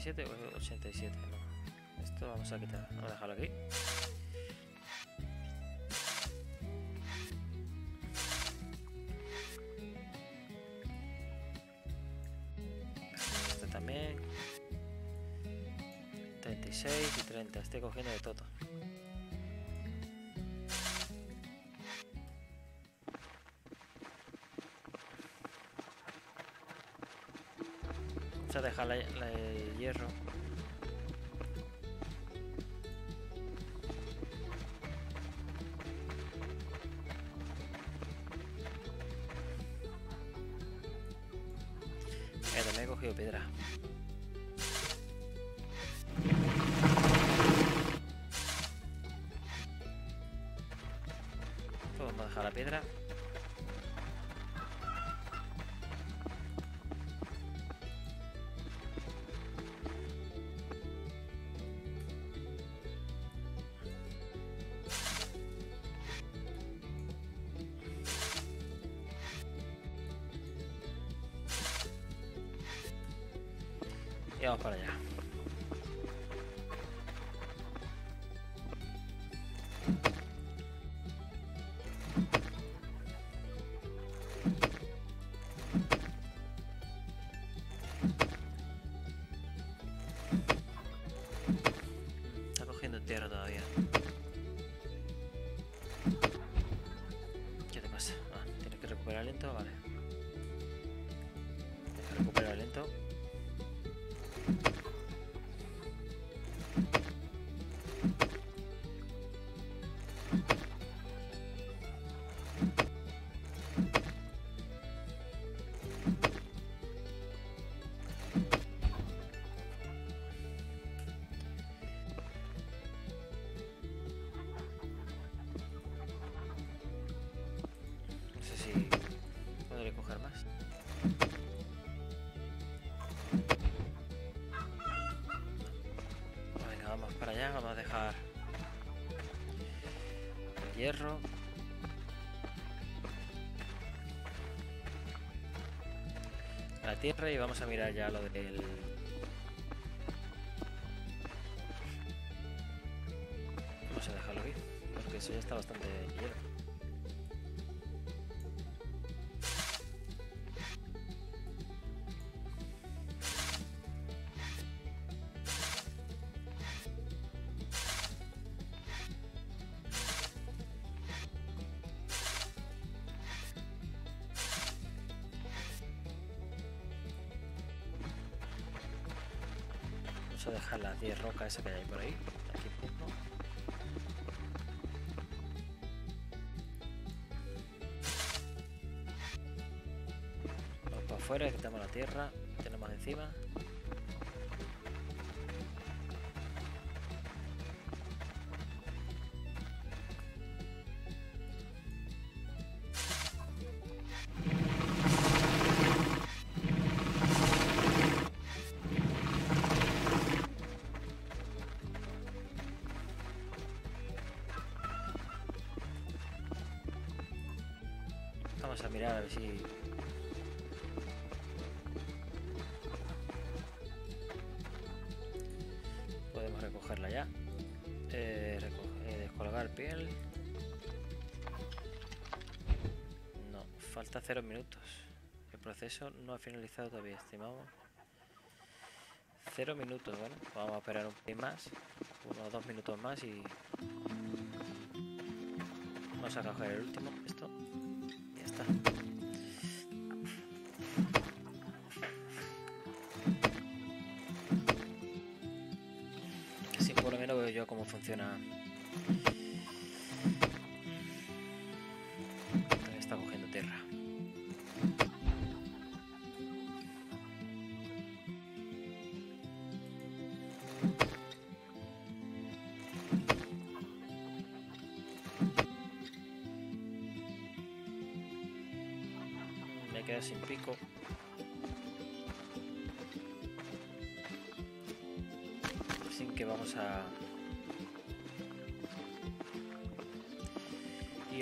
87 o 87? No. Esto vamos a quitar. Vamos dejarlo aquí. Este también. 36. 26 y 30. Estoy cogiendo de todo. Dejar la vamos para allá. Hierro. La tierra y vamos a mirar ya lo del... Vamos a dejarlo aquí, porque eso ya está bastante lleno. Dejar las 10 rocas esa que hay por ahí. Aquí mismo. Vamos para afuera, quitamos la tierra. Tenemos encima. Vamos a mirar a ver si... Podemos recogerla ya. Eh, eh, descolgar piel. No, falta cero minutos. El proceso no ha finalizado todavía, estimamos. Cero minutos, bueno, vamos a esperar un poquito más. Unos dos minutos más y... Vamos a coger el último, esto. Cómo funciona.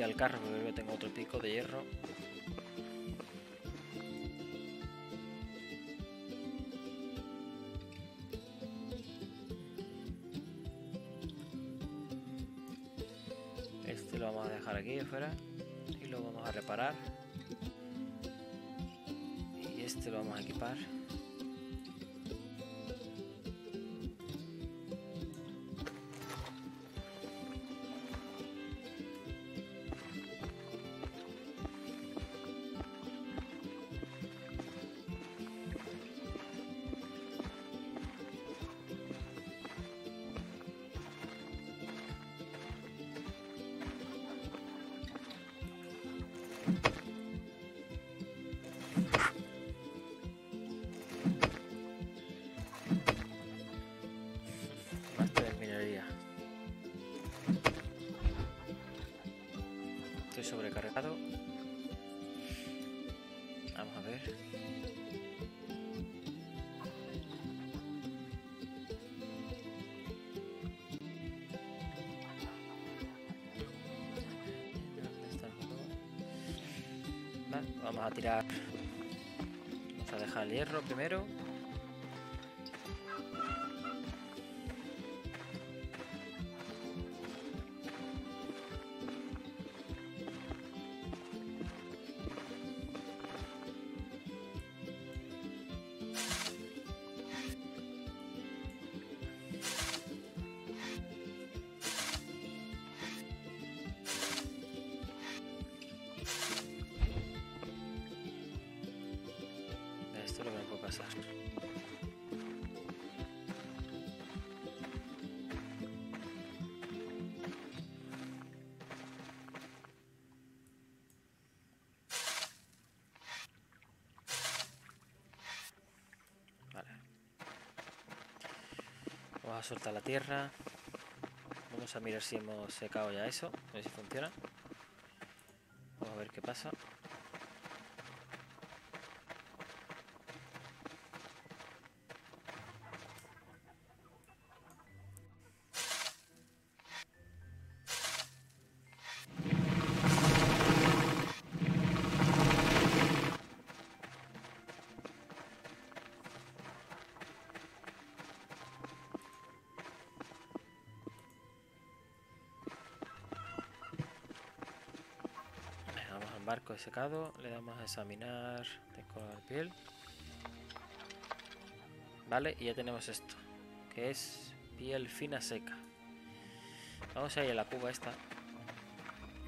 Al carro, porque tengo otro pico de hierro. Este lo vamos a dejar aquí afuera y lo vamos a reparar. Sobrecargado. Vamos a ver. Vamos a tirar. Vamos a dejar el hierro primero. Vamos a soltar la tierra. Vamos a mirar si hemos secado ya eso. A ver si funciona. Vamos a ver qué pasa. De secado, le damos a examinar descolgar piel. Vale, y ya tenemos esto, que es piel fina seca. Vamos a ir a la cuba esta.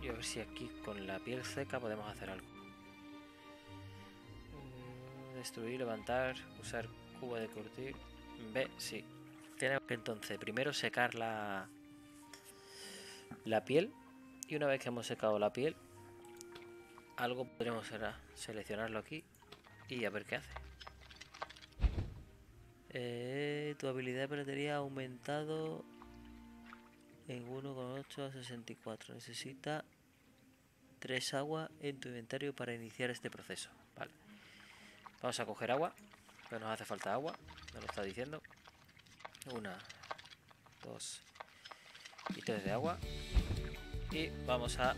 Y a ver si aquí con la piel seca podemos hacer algo. Mm, Destruir, levantar, usar cuba de curtir. B, sí. Tenemos que entonces primero secar la, la piel. Y una vez que hemos secado la piel, algo podremos seleccionarlo aquí y a ver qué hace. Eh, tu habilidad de piratería ha aumentado en 1,8 a 64. Necesita 3 agua en tu inventario para iniciar este proceso. Vale. Vamos a coger agua. Pero nos hace falta agua. Me lo está diciendo. Una, dos y tres de agua. Y vamos a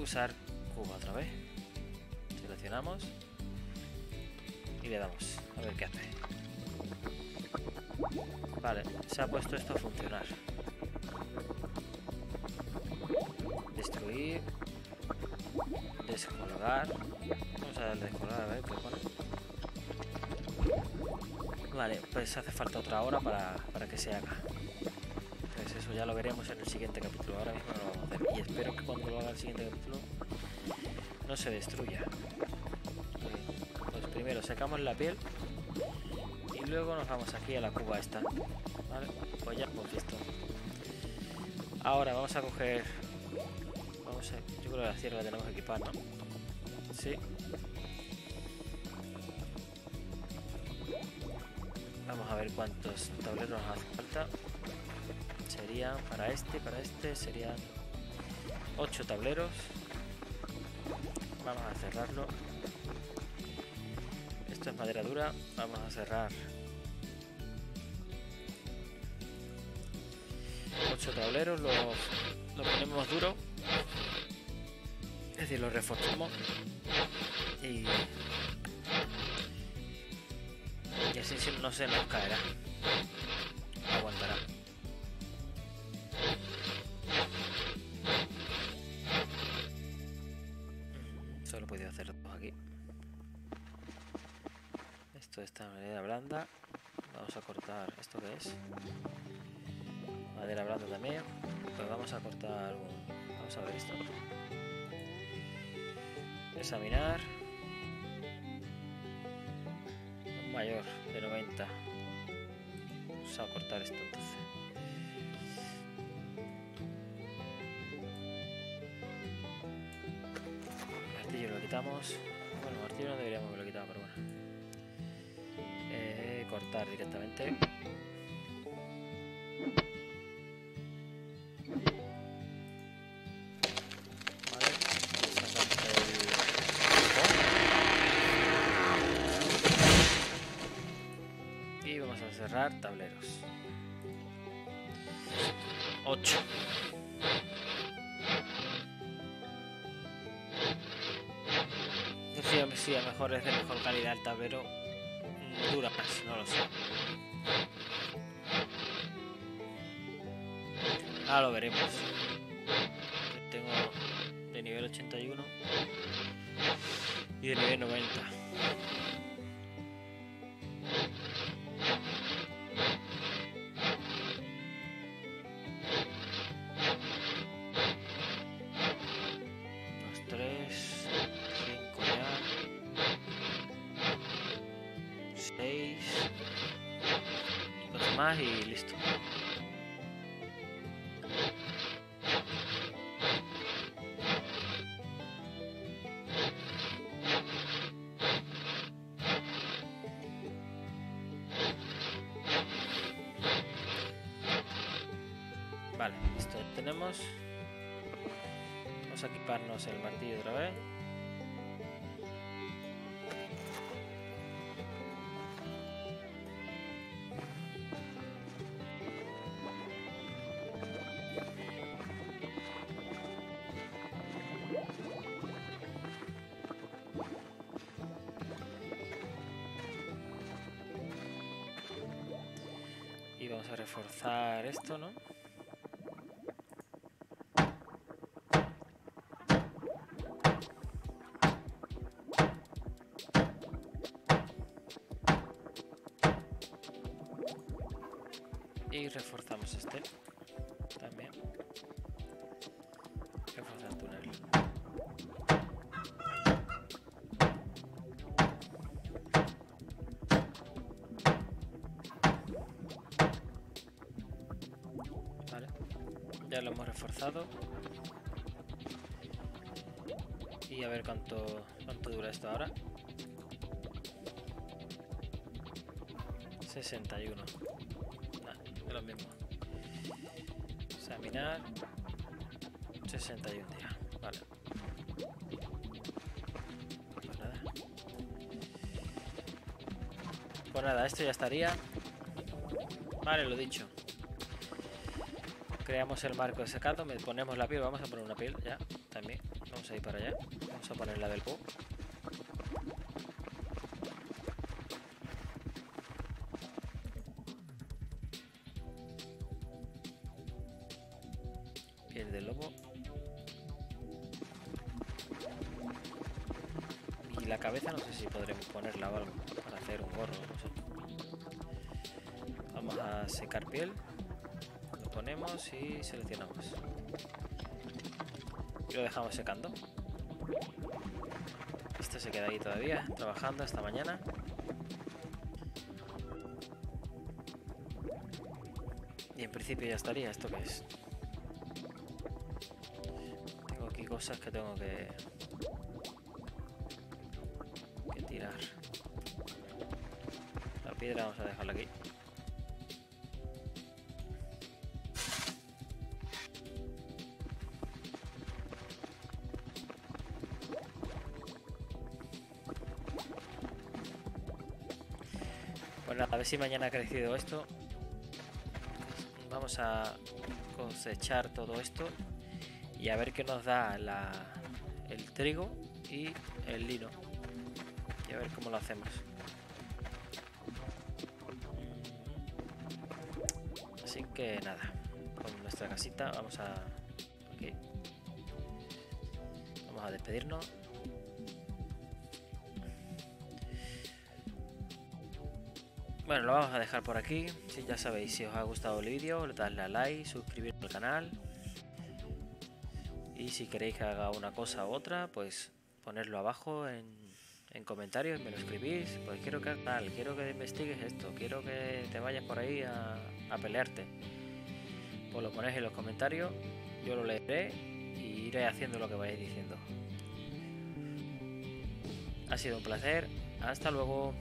usar cuba otra vez. Seleccionamos y le damos a ver qué hace. Vale, se ha puesto esto a funcionar. Destruir. Descolgar. Vamos a darle descolgar a ver qué pone. Vale, pues hace falta otra hora para, para que se haga. Pues eso ya lo veremos en el siguiente capítulo. Ahora mismo no lo Y espero que cuando lo haga el siguiente capítulo no se destruya. Vale, Pues primero secamos la piel y luego nos vamos aquí a la cuba esta. Vale, pues ya hemos visto. Ahora vamos a coger. Vamos a. Yo creo que la sierra la tenemos que equipar, ¿no? Sí. Vamos a ver cuántos tableros nos hace falta. Serían para este, para este, serían 8 tableros. Vamos a cerrarlo. Esto es madera dura. Vamos a cerrar 8 tableros. Lo, lo ponemos duro. Es decir, lo reforzamos. Y, y así no se nos caerá. Vamos a cortar un... Vamos a ver esto. Examinar. Mayor de 90. Vamos a cortar esto entonces. Martillo lo quitamos. Bueno, martillo no deberíamos haberlo quitado, pero bueno. Eh, cortar directamente. 8. No sé si a mejor es de mejor calidad el tablero. mm, Dura más, no lo sé. Ahora lo veremos. Tengo de nivel 81 y de nivel 90. Tenemos. Vamos a equiparnos el martillo otra vez. Y vamos a reforzar esto, ¿no? Reforzamos este también. Reforzar el túnel. Vale. Ya lo hemos reforzado. Y a ver cuánto, cuánto dura esto ahora. 61. Mismo. Examinar. 61 días. Vale. Pues nada. Pues nada, esto ya estaría. Vale, lo dicho. Creamos el marco de secado, me ponemos la piel, vamos a poner una piel ya, también. Vamos a ir para allá. Vamos a poner la del po. Y seleccionamos. Y lo dejamos secando. Esto se queda ahí todavía, trabajando hasta mañana. Y en principio ya estaría. ¿Esto qué es? Tengo aquí cosas que tengo que ver si mañana ha crecido esto. Vamos a cosechar todo esto y a ver qué nos da el trigo y el lino. Y a ver cómo lo hacemos. Así que nada, con nuestra casita vamos a... Vamos a despedirnos. Bueno, lo vamos a dejar por aquí. Ya sabéis, si os ha gustado el vídeo, dadle a like, suscribiros al canal. Y si queréis que haga una cosa u otra, pues ponerlo abajo en, en comentarios, me lo escribís. Pues quiero que tal, quiero que investigues esto, quiero que te vayas por ahí a, a pelearte. Pues lo ponéis en los comentarios, yo lo leeré y iré haciendo lo que vayáis diciendo. Ha sido un placer, hasta luego.